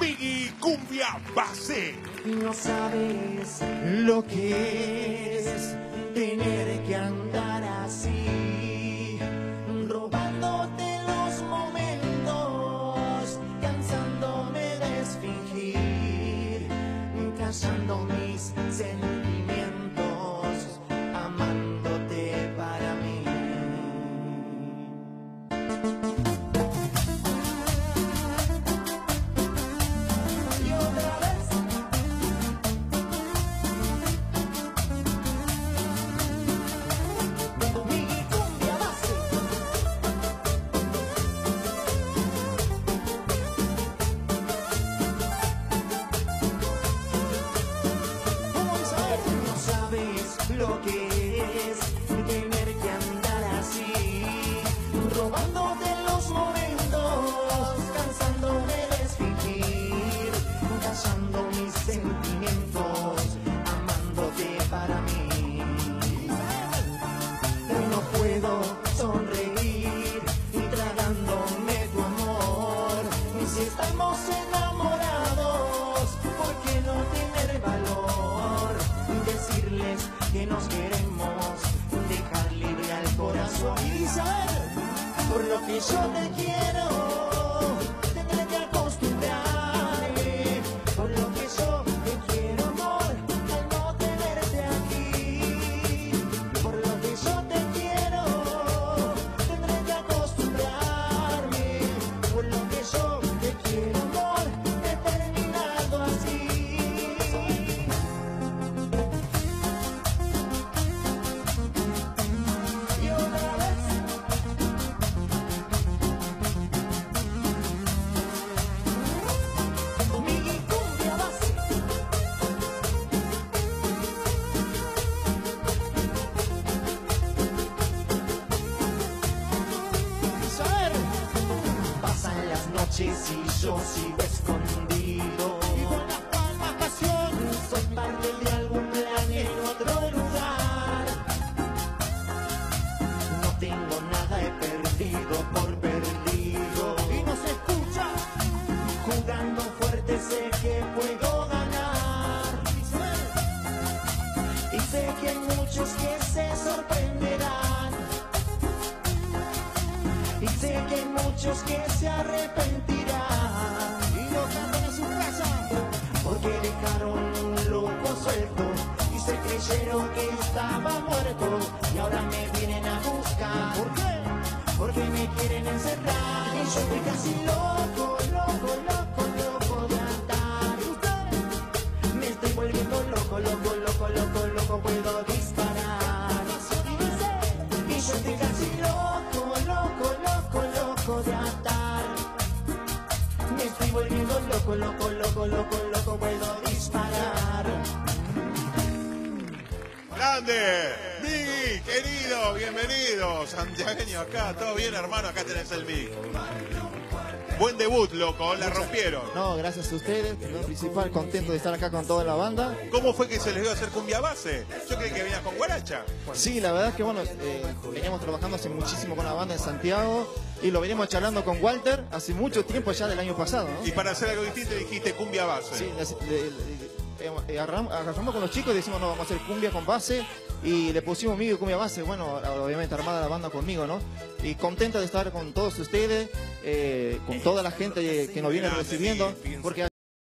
Mini Cumbia Base. No sabes lo que es tener que andar así, robándote los momentos, cansándome de fingir, cazando nos queremos, dejar libre al corazón y saber por lo que yo te quiero. Noches y yo sigo escondido. Y con las palmas pasión. Soy parte de algún plan en otro lugar. No tengo nada, he perdido por perdido. Y no se escucha. Jugando fuerte sé que puedo ganar. Y sé que hay muchos que muchos que se arrepentirán. Y no cantan en su casa. Porque dejaron un loco suelto. Y se creyeron que estaba muerto. Y ahora me vienen a buscar. ¿Por qué? Porque me quieren encerrar. Y yo estoy casi loco, de andar. Me estoy volviendo loco, loco, loco, loco, loco, puedo disparar. Grande. Migi, querido, bienvenido. Santiagueño acá, todo bien hermano, acá tenés el Migi. Buen debut, loco, la rompieron. No, gracias a ustedes. Lo principal, contento de estar acá con toda la banda. ¿Cómo fue que se les dio a hacer cumbia base? Yo creí que venías con guaracha. Sí, la verdad es que bueno, eh, veníamos trabajando hace muchísimo con la banda en Santiago y lo venimos charlando con Walter hace mucho tiempo ya del año pasado. ¿no? Y para hacer algo distinto dijiste cumbia base. Sí, le- le- le- eh, agarram- agarramos con los chicos y decimos, no, vamos a hacer cumbia con base y le pusimos Migo cumbia base, bueno, obviamente armada la banda conmigo, ¿no? Y contenta de estar con todos ustedes, eh, con toda la gente que nos viene recibiendo, porque